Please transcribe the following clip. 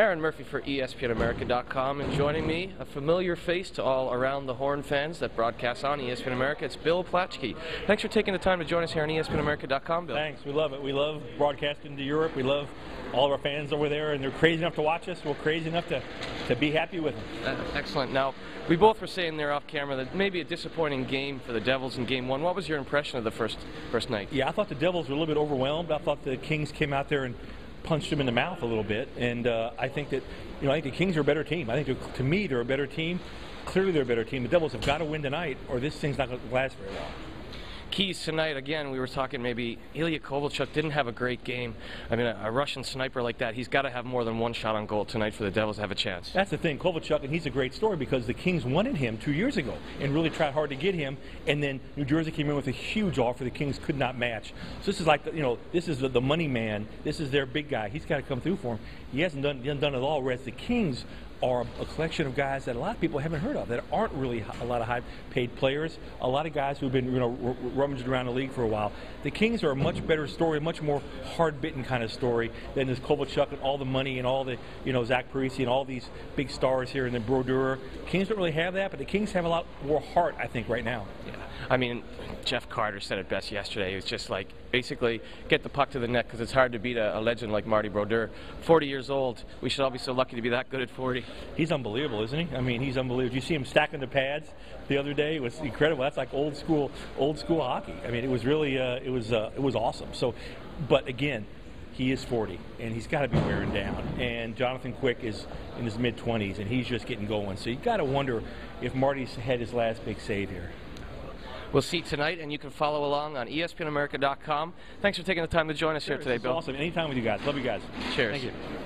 Aaron Murphy for ESPNAmerica.com, and joining me, a familiar face to all around the Horn fans that broadcast on ESPN America, it's Bill Plaschke. Thanks for taking the time to join us here on ESPNAmerica.com, Bill. Thanks. We love it. We love broadcasting to Europe. We love all of our fans over there, and they're crazy enough to watch us. We're crazy enough to, to be happy with them. Uh, excellent. Now, we both were saying there off camera that maybe a disappointing game for the Devils in Game One. What was your impression of the first first night? Yeah, I thought the Devils were a little bit overwhelmed. I thought the Kings came out there and punched them in the mouth a little bit, and uh, I think that you know I think the Kings are a better team. I think to me they're a better team. Clearly, they're a better team. The Devils have got to win tonight, or this thing's not going to last very long. Keys tonight, again, we were talking maybe Ilya Kovalchuk didn't have a great game. I mean, a, a Russian sniper like that, he's got to have more than one shot on goal tonight for the Devils to have a chance. That's the thing, Kovalchuk, and he's a great story because the Kings wanted him two years ago and really tried hard to get him, and then New Jersey came in with a huge offer the Kings could not match. So this is like, the- you know, this is the, the money man. This is their big guy. He's got to come through for him. He hasn't done, he hasn't done it all, whereas the Kings are a collection of guys that a lot of people haven't heard of that aren't really a lot of high-paid players. A lot of guys who've been, you know, rummaging around the league for a while. The Kings are a much better story, a much more hard-bitten kind of story than this Kovalchuk and all the money and all the, you know, Zach Parise and all these big stars here and then Brodeur. Kings don't really have that, but the Kings have a lot more heart, I think, right now. Yeah. I mean, Jeff Carter said it best yesterday. It was just like basically get the puck to the net because it's hard to beat a, a legend like Marty Brodeur. 40 years old. We should all be so lucky to be that good at 40. He's unbelievable, isn't he? I mean, he's unbelievable. You see him stacking the pads the other day. It was incredible. That's like old school, old school hockey. I mean, it was really, uh, it was, uh, it was awesome. So, but again, he is 40 and he's got to be wearing down. And Jonathan Quick is in his mid 20s and he's just getting going. So you got to wonder if Marty's had his last big save here. We'll see tonight, and you can follow along on ESPNAmerica.com. Thanks for taking the time to join us here This today, Bill. Awesome. Anytime with you guys. Love you guys. Cheers. Thank you.